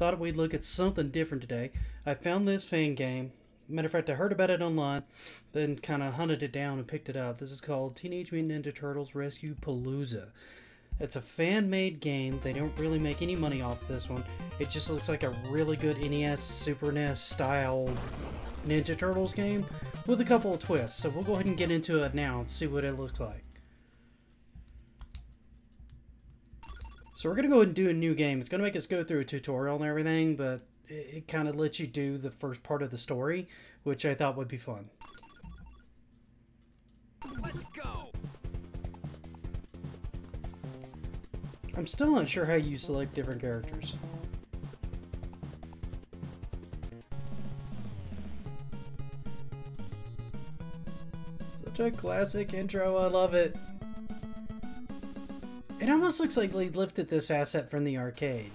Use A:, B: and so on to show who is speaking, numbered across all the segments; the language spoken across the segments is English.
A: thought we'd look at something different today. I found this fan game. Matter of fact, I heard about it online, then kind of hunted it down and picked it up. This is called Teenage Mutant Ninja Turtles Rescue Palooza. It's a fan-made game. They don't really make any money off this one. It just looks like a really good NES, Super NES style Ninja Turtles game with a couple of twists. So we'll go ahead and get into it now and see what it looks like. So we're going to go ahead and do a new game. It's going to make us go through a tutorial and everything, but it, it kind of lets you do the first part of the story, which I thought would be fun.
B: Let's go!
A: I'm still not sure how you select different characters. Such a classic intro, I love it. It almost looks like they lifted this asset from the arcade.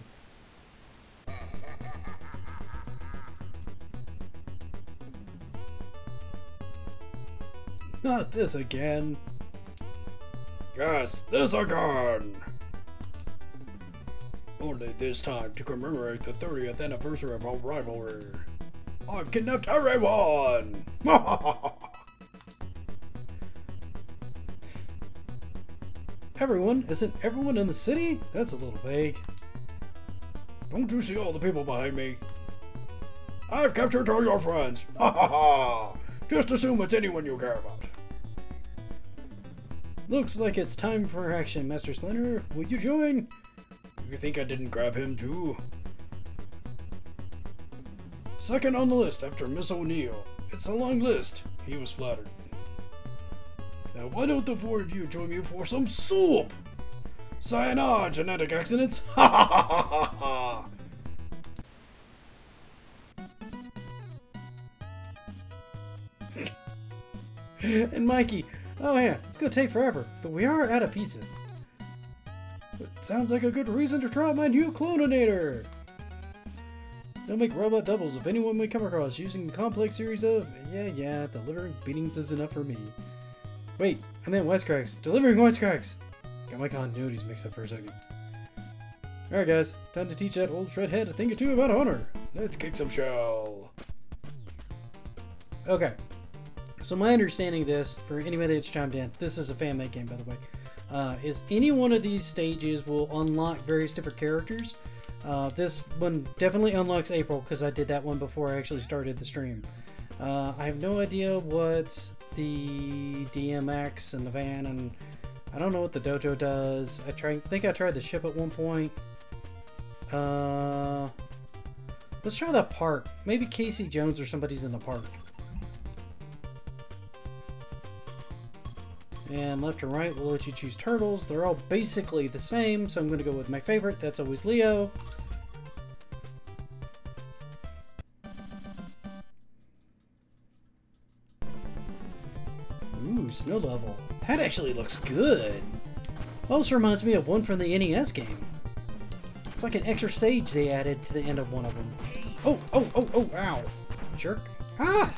A: Not this again.
C: Yes, this again! Only this time to commemorate the 30th anniversary of our rivalry. I've kidnapped everyone!
A: Everyone? Isn't everyone in the city? That's a little vague.
C: Don't you see all the people behind me? I've captured all your friends! Ha ha ha! Just assume it's anyone you care about.
A: Looks like it's time for action, Master Splinter. Will you join?
C: You think I didn't grab him too? Second on the list after Miss O'Neil. It's a long list. He was flattered. Now why don't the four of you join me for some soup? Sayonara, genetic accidents! Ha ha ha ha ha
A: and Mikey, oh yeah, it's gonna take forever, but we are out of pizza. But sounds like a good reason to try my new Cloninator! They'll make robot doubles if anyone we come across using a complex series of, yeah, yeah, delivering beatings is enough for me. Wait, I meant wisecracks. Delivering wisecracks! Got my continuities mixed up for a second. Alright guys, time to teach that old shredhead a thing or two about honor.
C: Let's kick some shell.
A: Okay. So my understanding of this, for anybody that's chimed in, this is a fan-made game by the way, uh, is any one of these stages will unlock various different characters. Uh, this one definitely unlocks April because I did that one before I actually started the stream. Uh, I have no idea what the DMX and the van and I don't know what the dojo does. I try, think I tried the ship at one point. Uh, let's try the park. Maybe Casey Jones or somebody's in the park. And left and right we'll let you choose turtles. They're all basically the same, so I'm going to go with my favorite. That's always Leo. Level. That actually looks good. Also reminds me of one from the NES game. It's like an extra stage they added to the end of one of them. Oh, oh, oh, oh, ow. Jerk. Ah!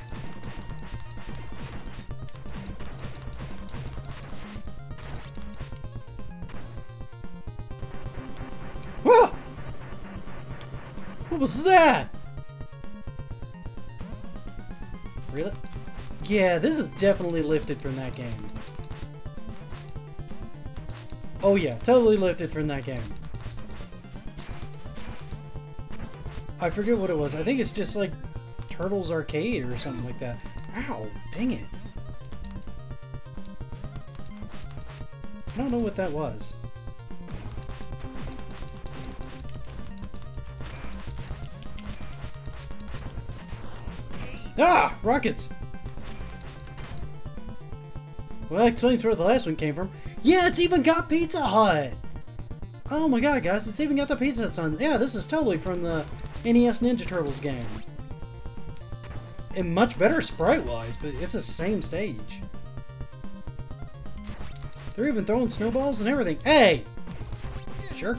A: Whoa! What was that? Really? Yeah, this is definitely lifted from that game. Oh yeah, totally lifted from that game. I forget what it was. I think it's just like Turtles Arcade or something like that. Ow, dang it. I don't know what that was. Ah! Rockets! Well, explains where the last one came from. Yeah, it's even got Pizza Hut! Oh my god, guys, it's even got the Pizza Hut sign. Yeah, this is totally from the NES Ninja Turtles game. And much better sprite-wise, but it's the same stage. They're even throwing snowballs and everything. Hey! Jerk.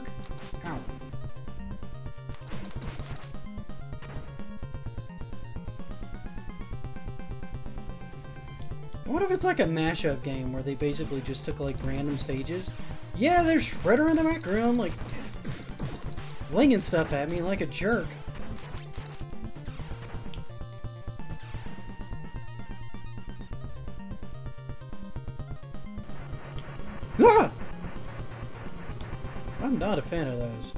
A: It's like a mashup game where they basically just took like random stages. Yeah, there's Shredder in the background, like flinging stuff at me like a jerk. Ah! I'm not a fan of those.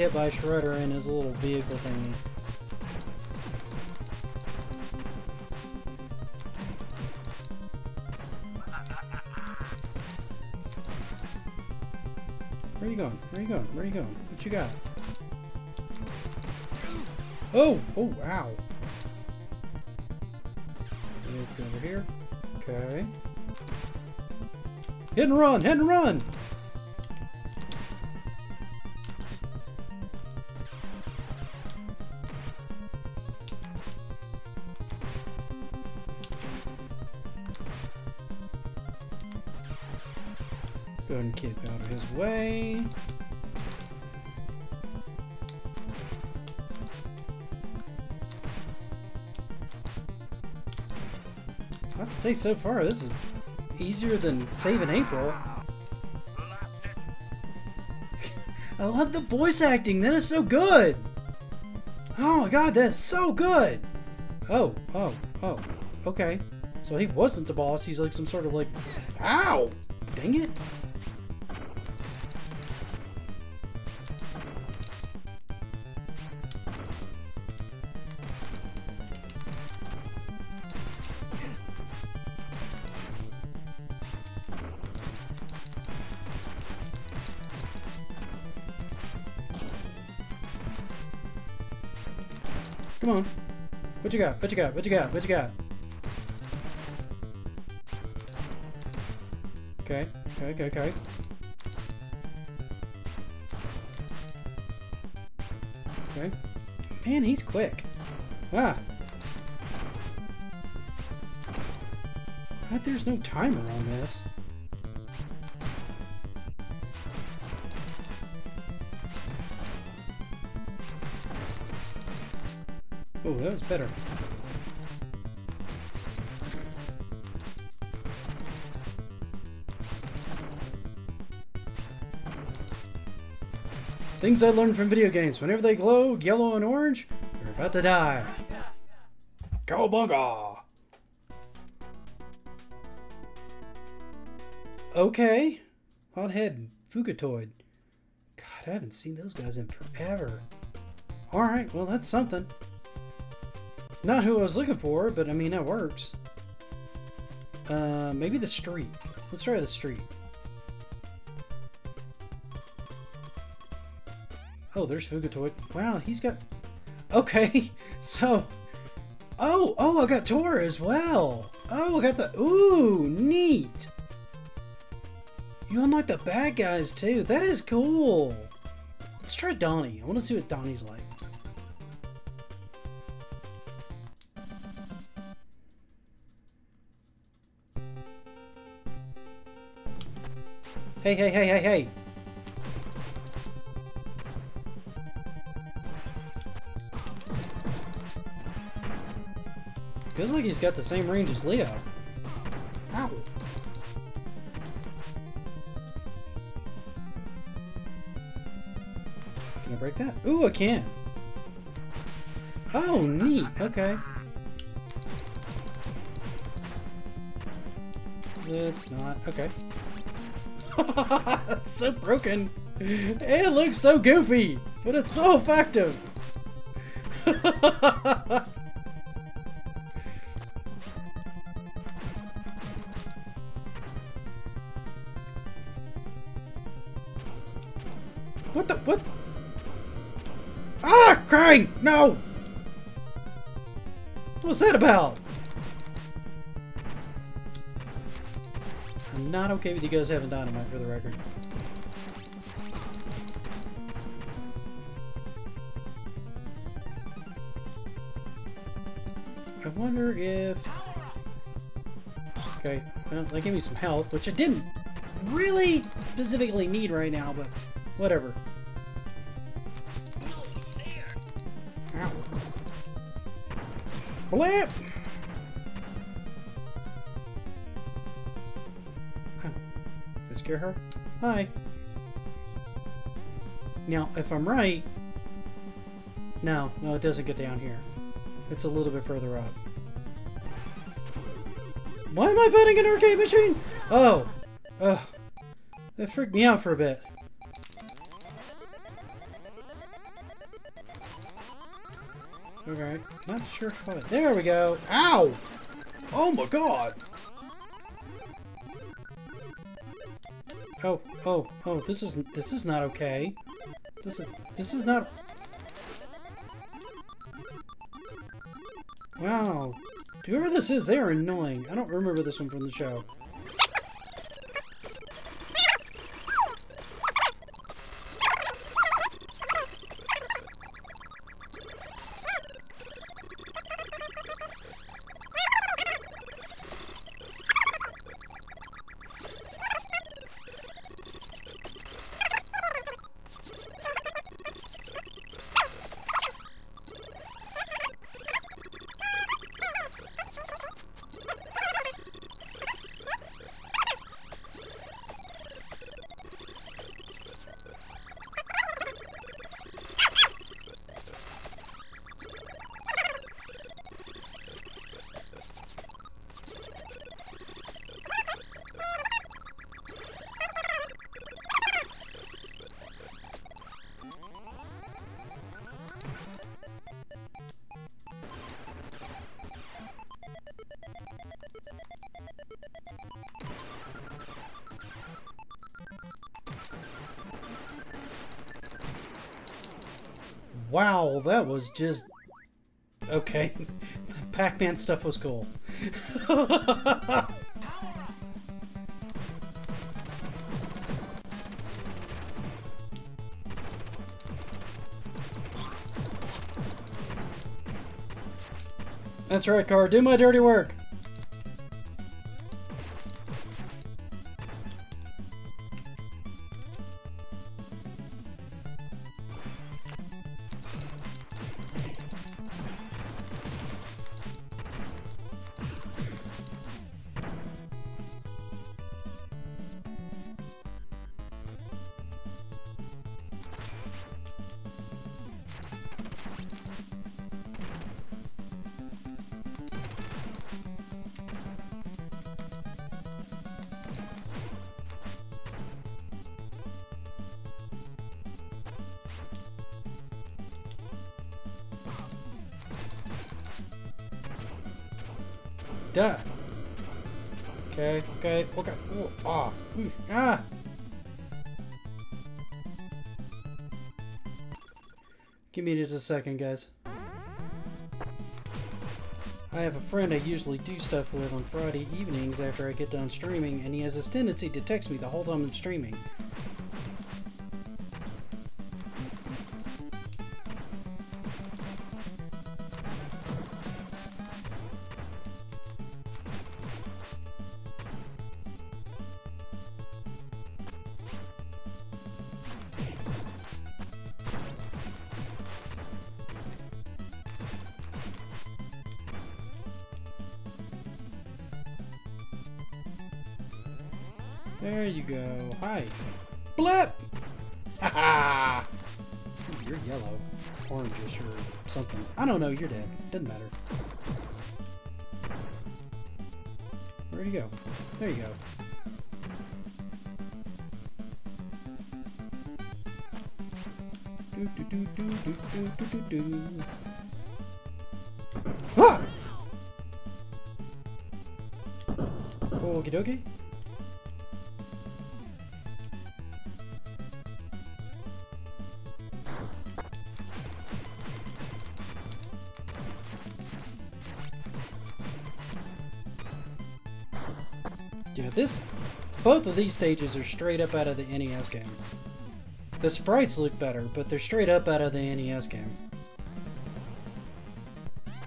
A: Hit by Shredder in his little vehicle thingy. Where are you going? Where are you going? Where are you going? What you got? Oh! Oh, wow. Let's go over here. Okay. Hit and run! Hit and run! Go ahead and keep out of his way. I'd say so far this is easier than saving April. I love the voice acting. That is so good. Oh my god, that's so good. Oh, oh, oh. Okay. So he wasn't the boss. He's like some sort of like, ow, dang it. What you got? What you got? What you got? What you got? Okay. Okay, okay, okay. Okay. Man, he's quick. Ah. Glad there's no timer on this. Better. Things I learned from video games. Whenever they glow yellow and orange, you're about to die.
C: Cowabunga!
A: Okay. Hothead Fugitoid. God, I haven't seen those guys in forever. Alright, well that's something. Not who I was looking for, but I mean, that works. Uh, maybe the street. Let's try the street. Oh, there's Fugitoid. Wow, he's got... Okay, so... Oh, oh, I got Tora as well. Oh, I got the... Ooh, neat. You unlock the bad guys, too. That is cool. Let's try Donnie. I want to see what Donnie's like. Hey, hey, hey, hey, hey! Feels like he's got the same range as Leo. Ow! Can I break that? Ooh, I can! Oh, neat! Okay. It's not. Okay. That's so broken. It looks so goofy, but it's so effective. what the what? Ah, crying! No. What was that about? I'm not okay with you guys having dynamite for the record. I wonder if... Okay, well, that gave me some health, which I didn't really specifically need right now, but whatever. Blip! Her? Hi. Now, if I'm right... No, no, it doesn't get down here. It's a little bit further up. Why am I fighting an arcade machine? Oh. Ugh. That freaked me out for a bit. Okay. Not sure how... There we go. Ow!
C: Oh my god!
A: Oh, oh, oh, this is this is not okay. This is this is not Wow. Whoever this is, they are annoying. I don't remember this one from the show. That was just... Okay. Pac-Man stuff was cool. That's right, car. Do my dirty work. Second, guys. I have a friend I usually do stuff with on Friday evenings after I get done streaming, and he has this tendency to text me the whole time I'm streaming. There you go. Hi. Blip! Ah, you're yellow. Orangish or something. I don't know, you're dead. Doesn't matter. Where'd you go? There you go. Do, do, do, ah! Okie dokie. Both of these stages are straight up out of the NES game. The sprites look better, but they're straight up out of the NES game.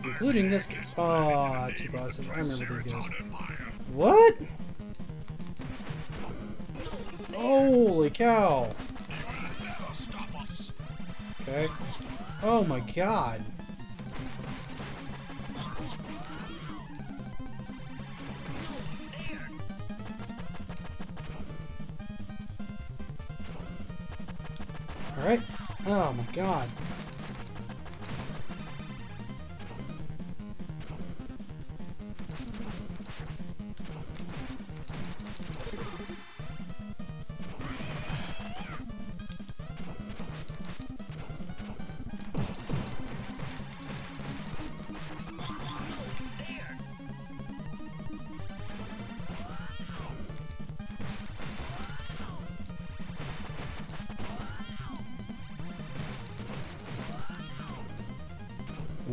A: Including this game. Oh, two bosses. I remember these guys. What? Holy cow. Okay. Oh my god. God.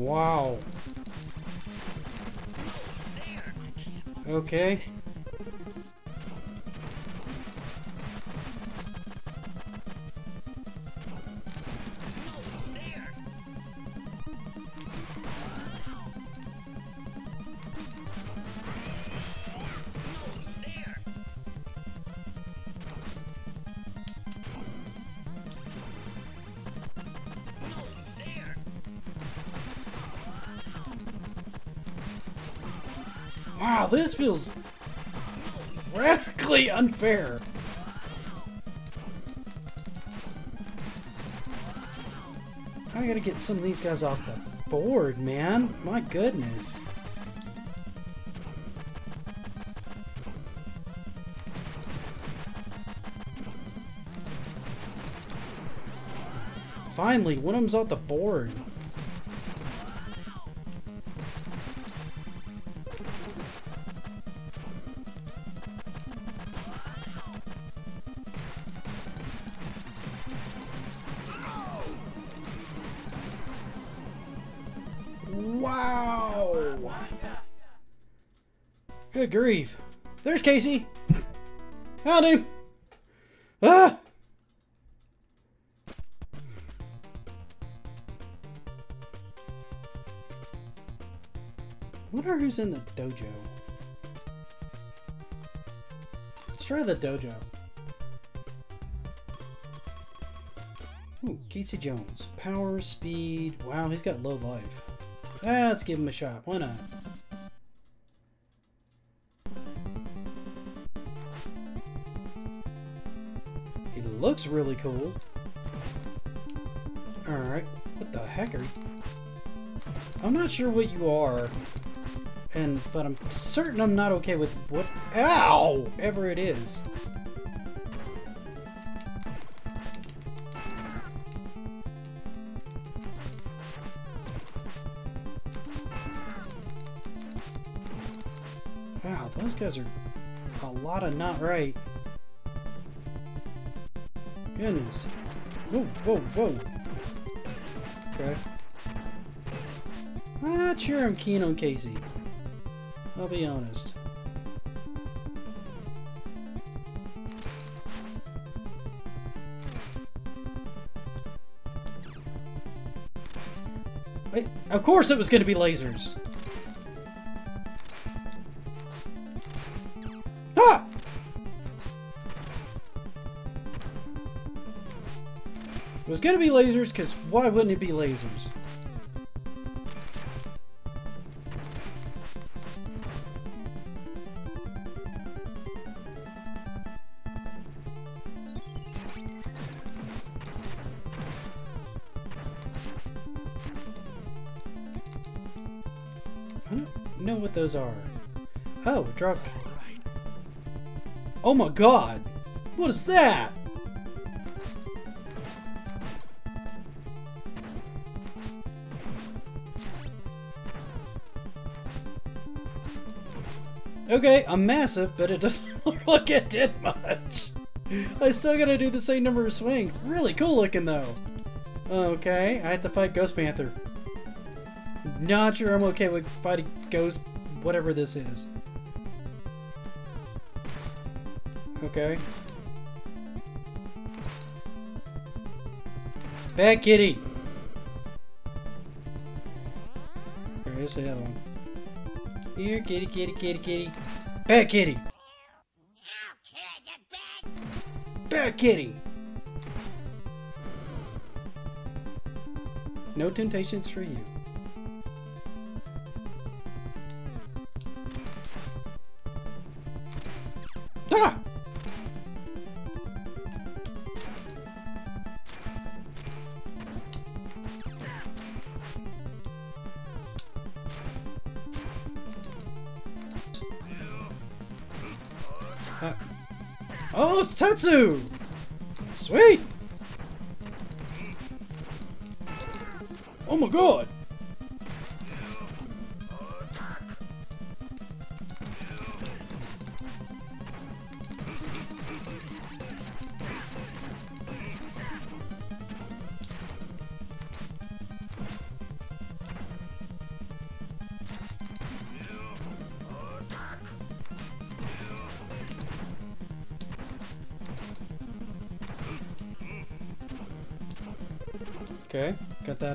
A: Wow. Okay. Feels radically unfair. I gotta get some of these guys off the board, man. My goodness. Finally, one of them's off the board. Good grief. There's Casey. Howdy. Ah! wonder who's in the dojo. Let's try the dojo. Ooh, Casey Jones. Power, speed. Wow, he's got low life. Ah, let's give him a shot. Why not? Looks really cool. Alright. What the heck are you? I'm not sure what you are. And, but I'm certain I'm not okay with what, ow, ever it is. Wow, those guys are a lot of not right. Goodness. Whoa, whoa, whoa. Okay. I'm not sure I'm keen on Casey. I'll be honest. Wait, of course it was going to be lasers. It was to be lasers because why wouldn't it be lasers? I don't know what those are. Oh, dropped. Oh my god! What is that? Okay, I'm massive, but it doesn't look like it did much. I still gotta do the same number of swings. Really cool looking though. Okay, I have to fight Ghost Panther. Not sure I'm okay with fighting Ghost, whatever this is. Okay. Bad kitty! There's the other one. Here, kitty, kitty, kitty, kitty. Bad kitty. Bad kitty. No temptations for you. Ah! It's Tatsu! Sweet!
C: Oh my god!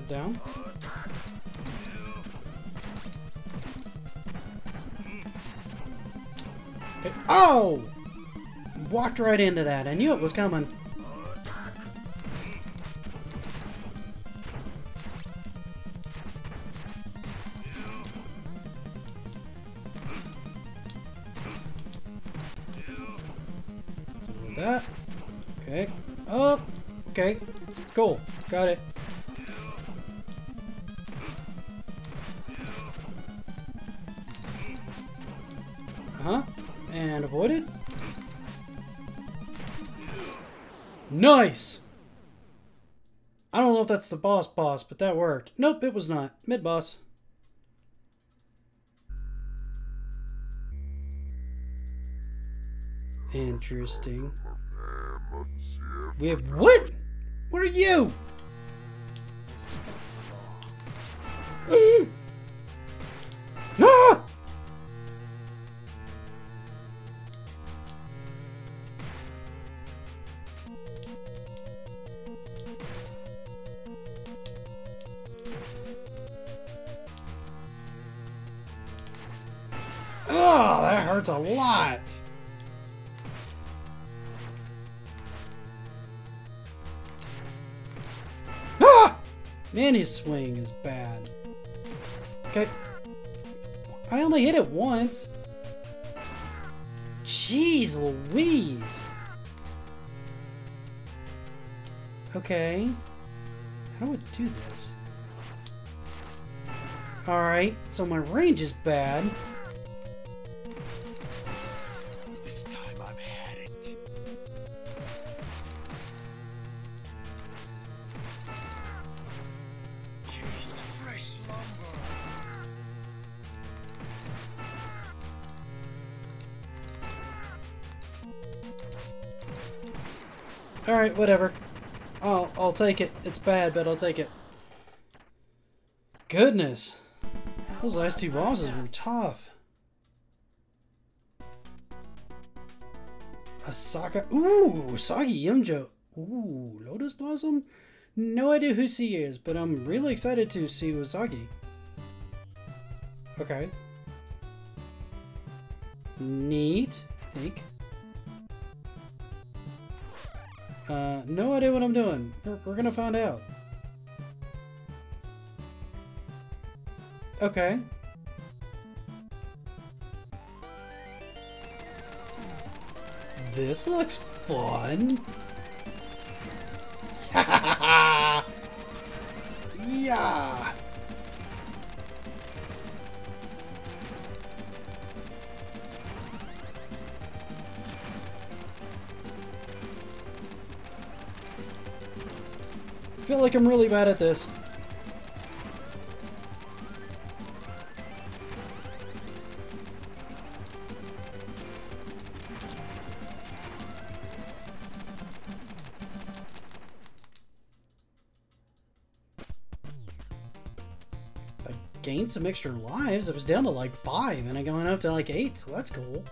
A: Down. Okay. Oh! Walked right into that. I knew it was coming. That. Okay. Oh! Okay. Cool. Got it. Nice! I don't know if that's the boss boss, but that worked. Nope, it was not. Mid boss. Interesting. We have what? What are you? no! Ah! Hurts a lot. Ah! Man, his swing is bad. Okay. I only hit it once. Jeez Louise. Okay. How do I do this? Alright, so my range is bad. Alright, whatever. I'll, I'll take it. It's bad, but I'll take it. Goodness. Those last two bosses were tough. Asaka. Ooh, Sagi Yumjo. Ooh, Lotus Blossom? No idea who she is, but I'm really excited to see Usagi. Okay. Neat, I Uh, no idea what I'm doing. We're, we're gonna find out. Okay. This looks fun. yeah. Feel like I'm really bad at this. I gained some extra lives. I was down to like five, and I going up to like eight, so that's cool.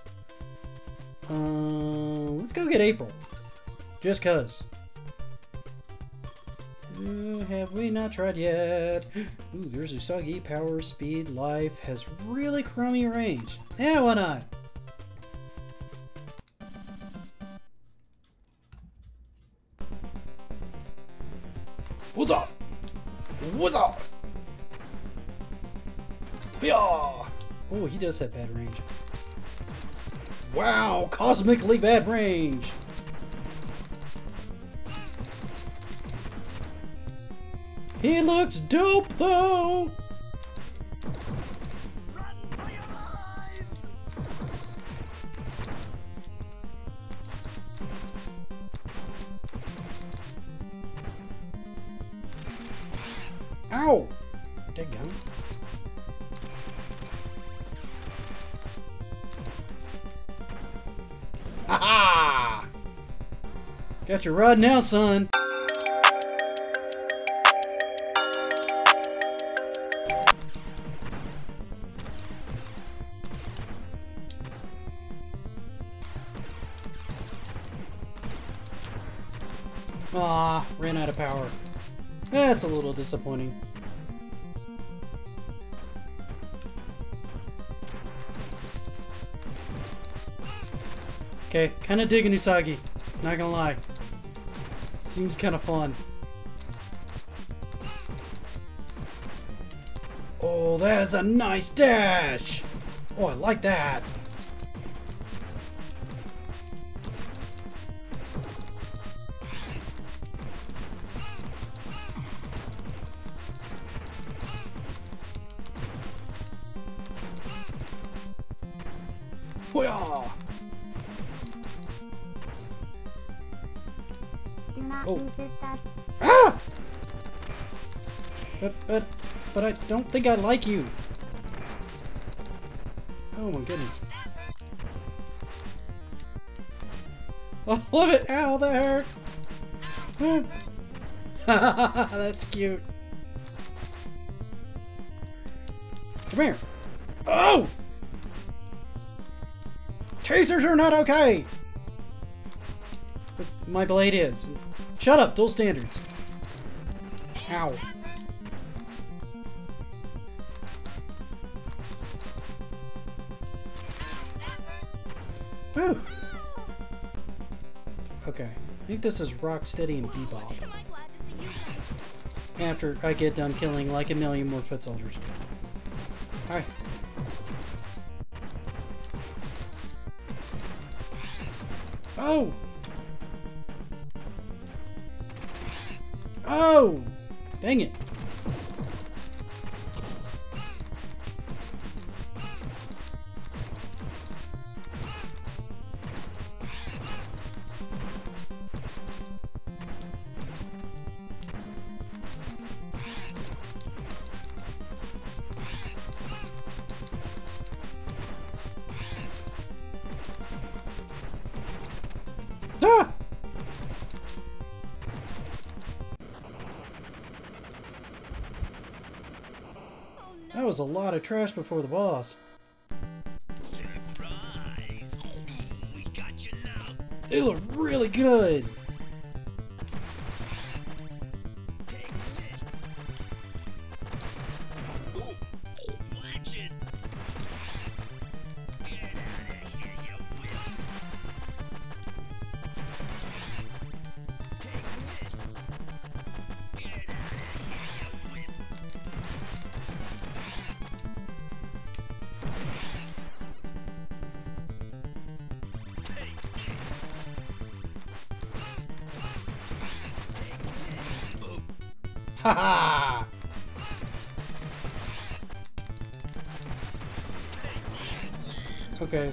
A: Um, let's go get April. Just cause have we not tried yet? Ooh, there's Usagi, power, speed, life, has really crummy range. Yeah, why not?
C: What's up? What's up? Yeah.
A: Oh, he does have bad range. Wow, cosmically bad range. He looks dope though. Ow! Dead Ha ha! Got your rod now, son. That's a little disappointing. Okay, kind of digging Usagi. Not gonna lie. Seems kind of fun. Oh, that is a nice dash! Oh, I like that. Hoo-yah! Oh. Ah! But, but, but I don't think I like you. Oh my goodness. Oh, love it! Ow, that hurt! That's cute. Come here. Oh! Tasers are not okay! But my blade is. Shut up, dual standards. Ow. Whew. Okay, I think this is Rocksteady and Bebop. After I get done killing like a million more foot soldiers. Hi. Was a lot of trash before the boss.
B: Surprise! We got you now.
A: They look really good.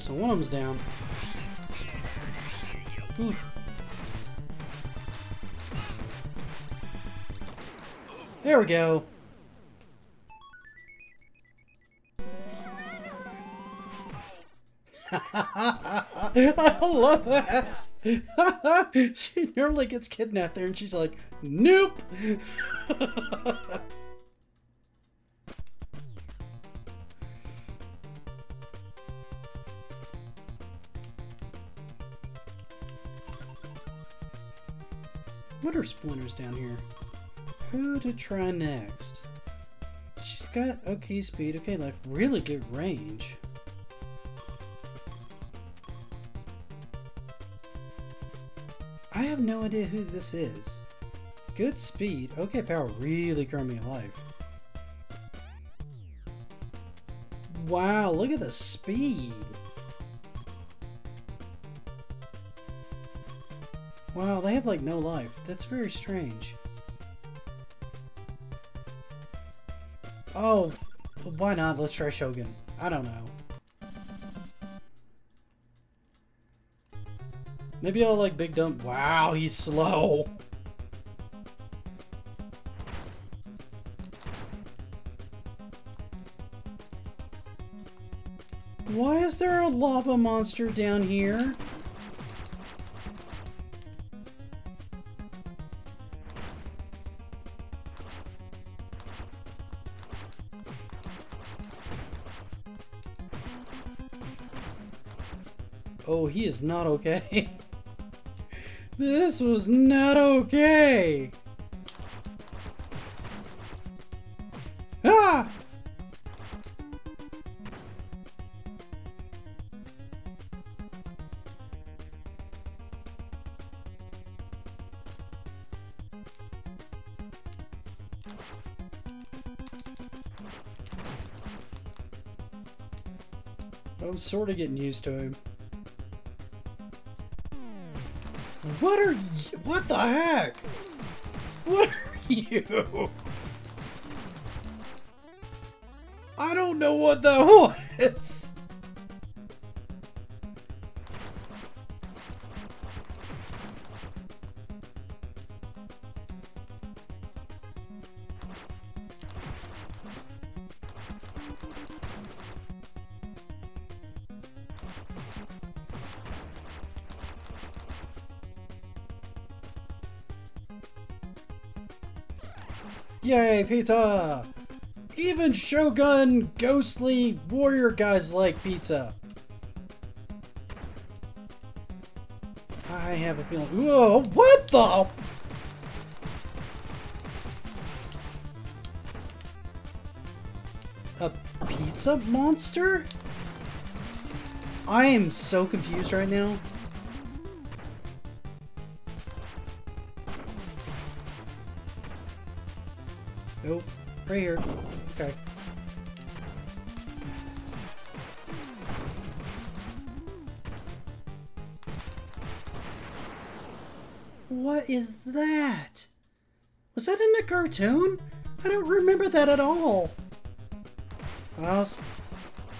A: So one of them's down. Oof. There we go. I love that. she normally gets kidnapped there and she's like, nope. what are splinters down here? Who to try next? She's got okay speed, okay life, really good range. I have no idea who this is. good speed. Okay, power really me alive. Wow, look at the speed. Wow, they have like no life. That's very strange. Oh, why not? Let's try Shogun. I don't know. Maybe I'll like Big Dump. Wow, he's slow. Why is there a lava monster down here? He is not okay. this was not okay. Ah! I'm sort of getting used to him. What are you? What the heck? What are you? I don't know what that was. Yay, pizza! Even Shogun ghostly warrior guys like pizza. I have a feeling. Whoa, what the? A pizza monster? I am so confused right now. Right here. Okay. What is that? Was that in the cartoon? I don't remember that at all. Was,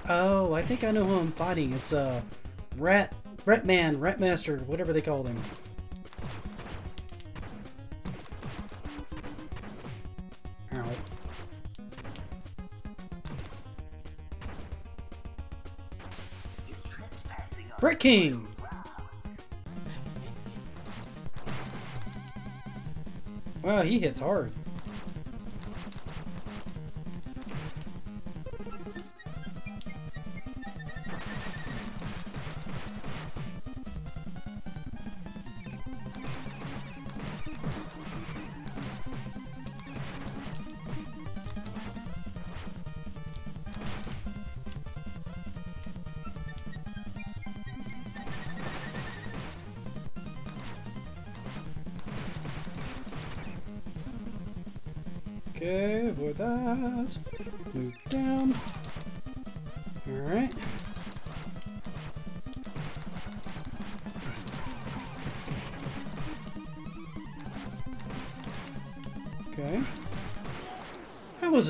A: oh, I think I know who I'm fighting. It's uh, Rat, Rat Man, Rat Master, whatever they called him. King! Wow, he hits hard.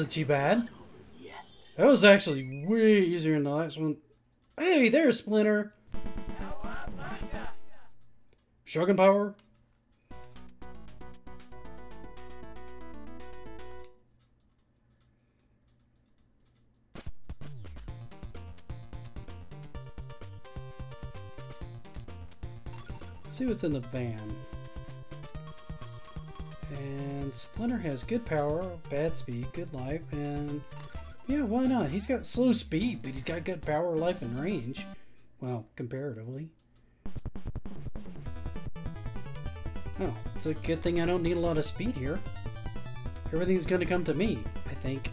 A: Wasn't too bad. That was actually way easier than the last one. Hey, there's Splinter! Shogun power? Let's see what's in the van. And Splinter has good power, bad speed, good life, and yeah, why not? He's got slow speed, but he's got good power, life, and range. Well, comparatively. Oh, it's a good thing I don't need a lot of speed here. Everything's gonna come to me, I think.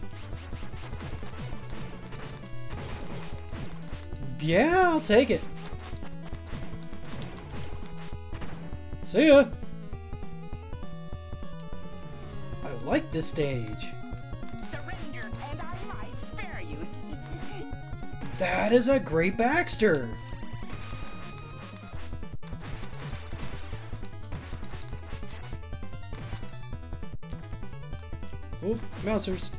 A: Yeah, I'll take it. See ya! This stage.
B: Surrender, and I might spare you.
A: That is a great Baxter. Oh, mousers.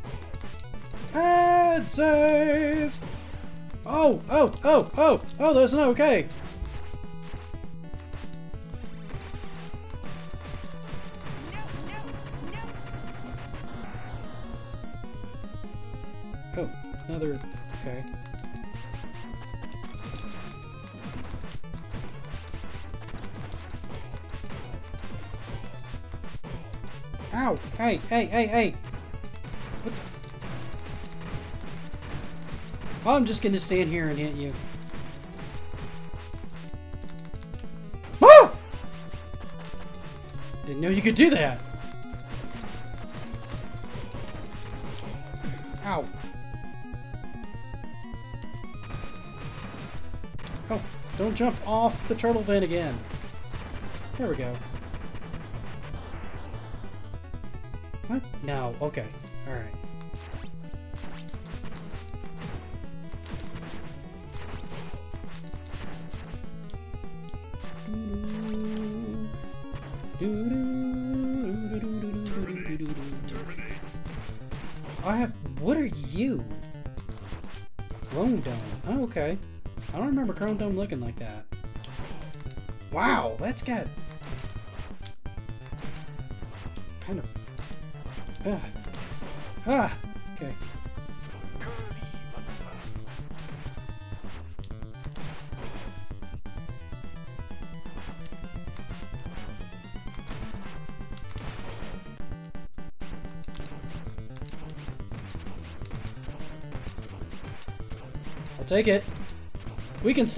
A: Answers! Oh, oh, oh, oh, oh, that's not okay. Ow! Hey, hey, hey, hey! I'm just gonna stand here and hit you. Ah! Didn't know you could do that. Ow. Oh, don't jump off the turtle vent again. There we go. No, okay. Alright. I have. What are you? Chrome Dome. Oh, okay. I don't remember Chrome Dome looking like that. Wow, that's got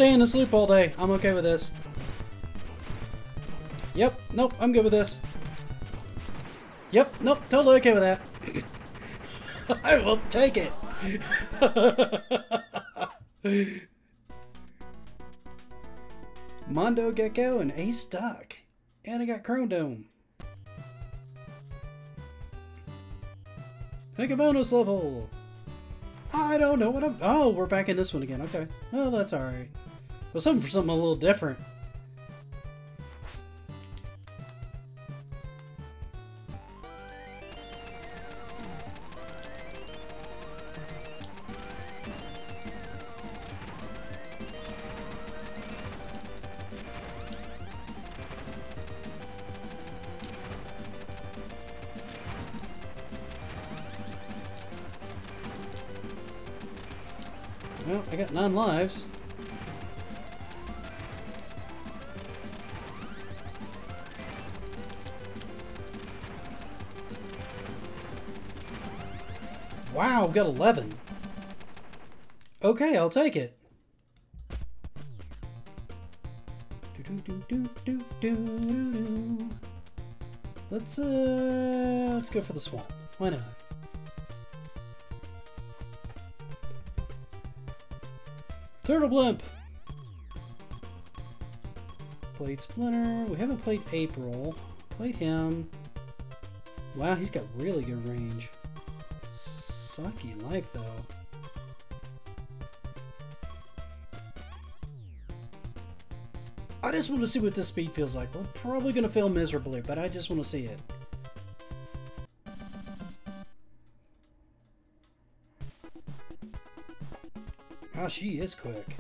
A: We can stay in this loop all day. I'm okay with this. Yep. Nope. I'm good with this. Yep. Nope. Totally okay with that. I will take it. Mondo Gecko and Ace Duck. And I got Chrome Dome. Pick a bonus level. I don't know what I'm. Oh, we're back in this one again. Okay. Well, that's alright. Well, something for something a little different. Well, I got nine lives. Wow, got 11. Okay, I'll take it. Let's uh let's go for the swamp. Why not? Turtle Blimp! Played Splinter. We haven't played April. Played him. Wow, he's got really good range. Sucky life, though. I just want to see what this speed feels like. We're probably going to fail miserably, but I just want to see it. Wow, she is quick.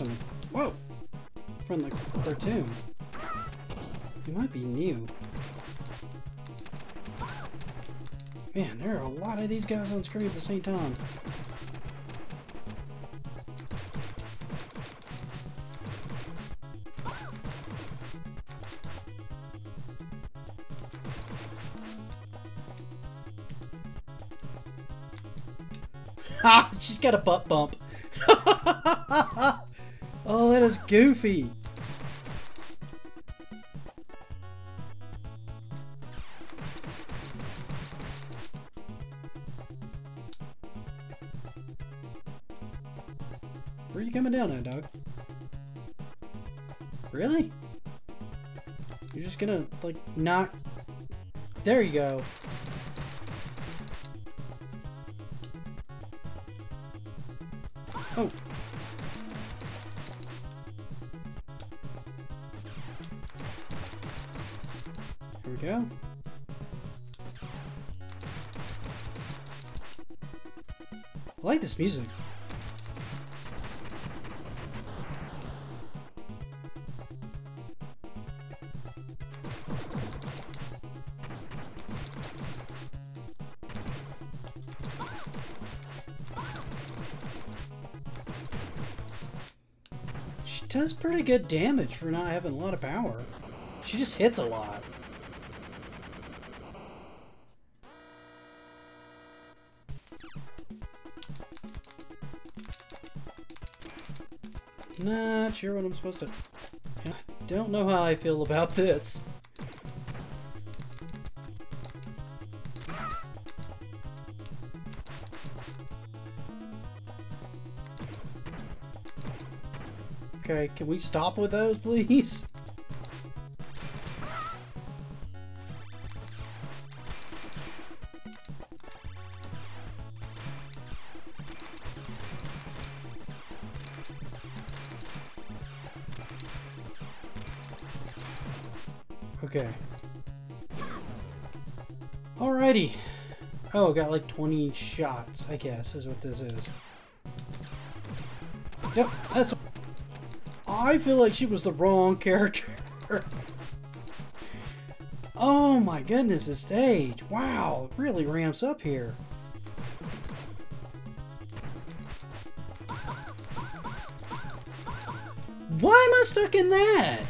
A: guys the... Whoa! From the cartoon. You might be new. Man, there are a lot of these guys on screen at the same time. Ha! She's got a butt bump. Goofy. Where are you coming down at, dog? Really? You're just gonna, like, knock... There you go. This music. She does pretty good damage for not having a lot of power. She just hits a lot. Not sure what I'm supposed to... I don't know how I feel about this. Okay, can we stop with those, please? Okay. Alrighty. Oh, got like 20 shots, I guess, is what this is. Yep, that's... I feel like she was the wrong character. oh my goodness, this stage. Wow, it really ramps up here. Why am I stuck in that?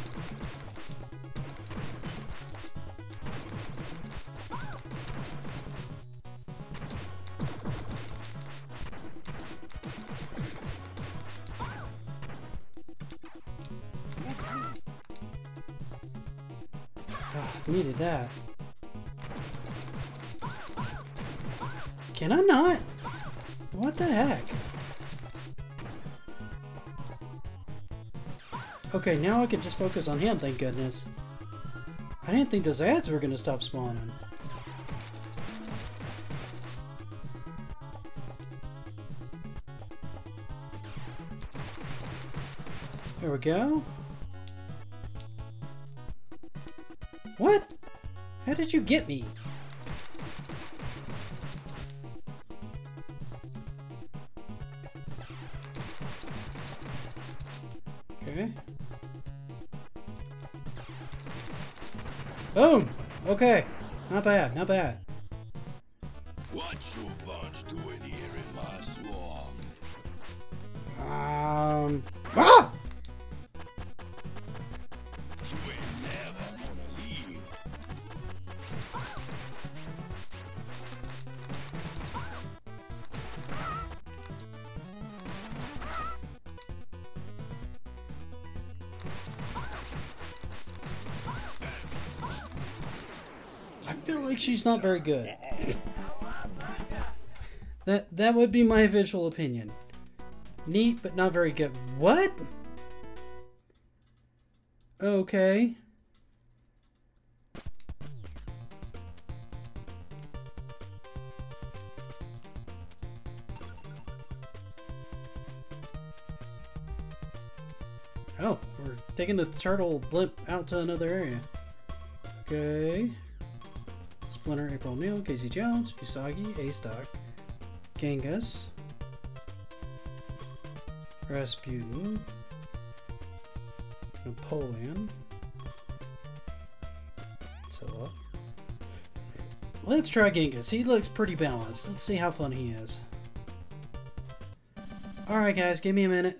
A: Okay, now I can just focus on him, thank goodness. I didn't think those ads were gonna stop spawning. There we go. What? How did you get me? Okay. Boom! Okay. Not bad, not bad. She's not very good. That that would be my visual opinion. Neat, but not very good. What? Okay. Oh, we're taking the turtle blimp out to another area. Okay. Splinter, April Neil, Casey Jones, Usagi, Ace Duck, Genghis, Rasputin, Napoleon, Attila. Let's try Genghis. He looks pretty balanced. Let's see how fun he is. Alright guys, give me a minute.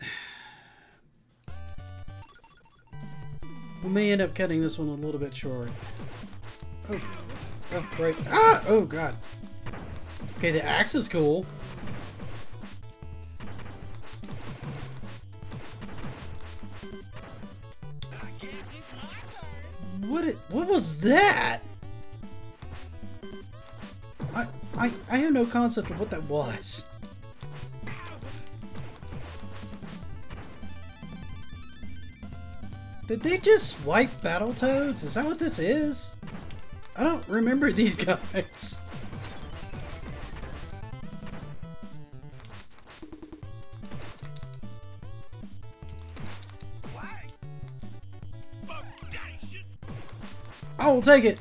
A: We may end up cutting this one a little bit short. Oh, Oh, right. Ah! Oh, God. Okay, the axe is cool. What it, what was that? I, I I have no concept of what that was. Did they just wipe Battletoads? Is that what this is? I don't remember these guys. I will take it.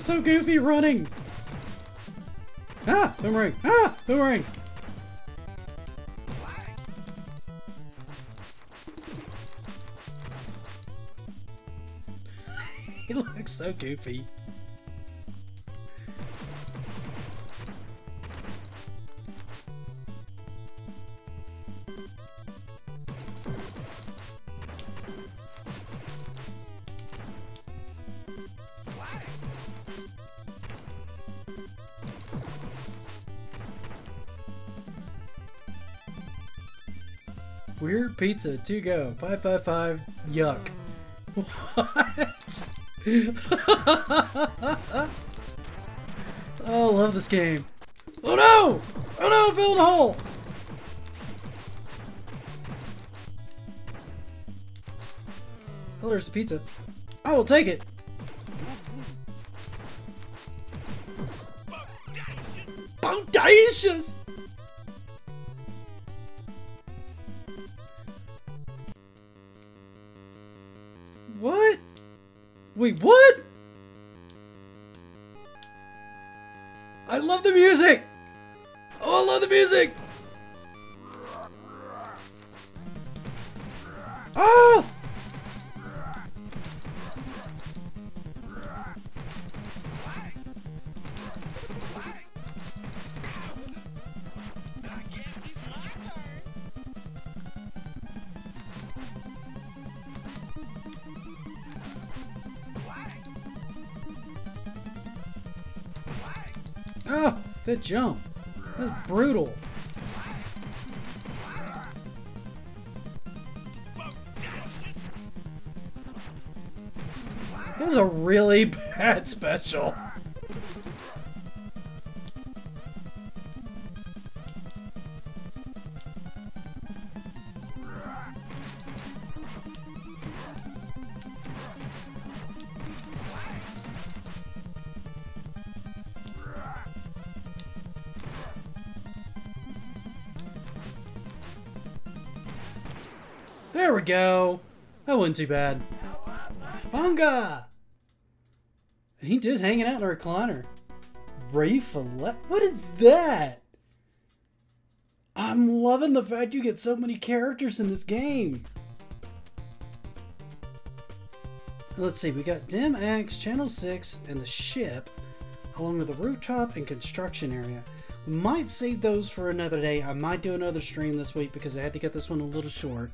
A: Looks so goofy running. Ah, boomerang. Ah, boomerang. he looks so goofy. Weird pizza to go. 555 yuck. What? oh, love this game. Oh no! Oh no, in a hole! Oh, there's the pizza. I will take it. That jump. That's brutal. That was a really bad special. Wasn't too bad. Bunga! He just hanging out in a recliner. Ray? What is that? I'm loving the fact you get so many characters in this game. Let's see, we got Dim Axe, Channel 6, and the ship, along with the rooftop and construction area. We might save those for another day. I might do another stream this week because I had to get this one a little short.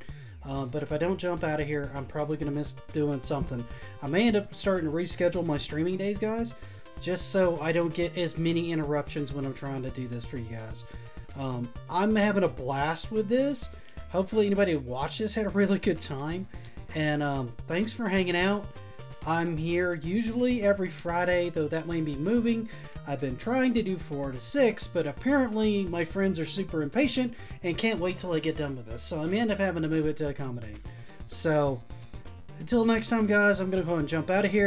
A: Uh, but if I don't jump out of here, I'm probably going to miss doing something. I may end up starting to reschedule my streaming days, guys, just so I don't get as many interruptions when I'm trying to do this for you guys. Um, I'm having a blast with this. Hopefully anybody who watched this had a really good time. And um, thanks for hanging out. I'm here usually every Friday, though that may be moving. I've been trying to do 4 to 6, but apparently my friends are super impatient and can't wait till I get done with this. So I may end up having to move it to accommodate. So until next time, guys, I'm going to go and jump out of here.